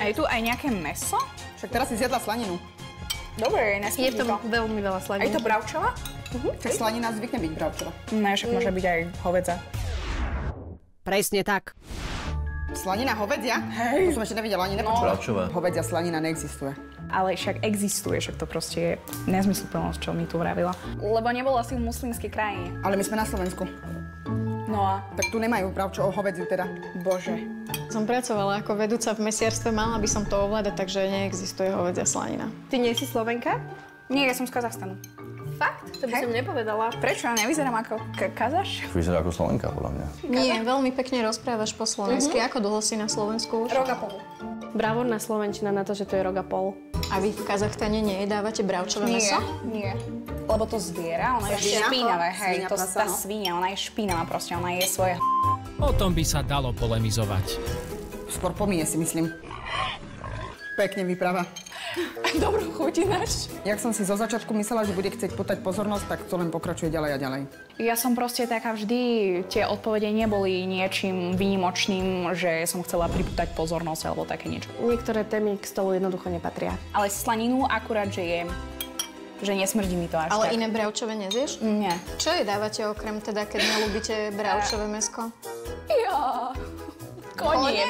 A je tu aj nejaké meso? Však teraz si zjedla slaninu. Dobre, Je nesmí v tom veľmi veľa A sladín. je to bravčová? Však slanina zvykne byť bravčová. Ne, však môže byť aj hovedza. Presne tak. Slanina hovedzia? Hej. To som ešte nevidela ani nepočula. Bravčová. Hovedzia slanina neexistuje. Ale však existuje, však to proste je nezmysluplnosť, čo mi tu vravila. Lebo nebol asi v muslimskej krajine. Ale my sme na Slovensku. No a Tak tu nemajú bravčo hovedziu teda. bože. Som pracovala ako vedúca v mesiarstve, mala by som to ovládať, takže neexistuje hovedzia slanina. Ty nie si Slovenka? Nie, ja som z Kazachstanu. Fakt? To by Hej. som nepovedala. Prečo? Ja nevyzerám ako k- Kazaš? Vyzerá ako Slovenka, podľa mňa. Nie, veľmi pekne rozprávaš po slovensky. Ako dlho si na Slovensku už? Rok a pol. Bravorná slovenčina na to, že to je rok a pol. A vy v Kazachstane nedávate bravčové Nie, meso? nie. Lebo to zviera, ona je Svinia? špinavé, hej. To, prasa, tá no. svinia, ona je špinavá proste, ona je svoje O tom by sa dalo polemizovať. Skôr pomíje si myslím. Pekne vypráva. Dobrú chuť ináč. Jak som si zo začiatku myslela, že bude chcieť potať pozornosť, tak to len pokračuje ďalej a ďalej. Ja som proste taká vždy, tie odpovede neboli niečím výnimočným, že som chcela pripútať pozornosť alebo také niečo. Niektoré témy k stolu jednoducho nepatria. Ale slaninu akurát, že jem, že nesmrdí mi to až Ale tak. iné bravčové nezješ? Nie. Čo je dávate okrem teda, keď nelúbite bravčové mesko? Jo. Konie.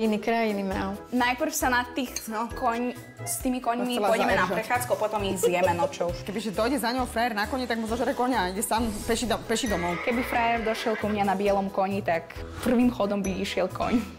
Iný kraj, iný mrav. Najprv sa na tých no, koň, s tými koňmi pôjdeme na prechádzku, potom ich zjeme nočou. Kebyže dojde za ňou frajer na koni, tak mu zožere konia a ide sám peši, do, peši domov. Keby frajer došiel ku mňa na bielom koni, tak prvým chodom by išiel koň.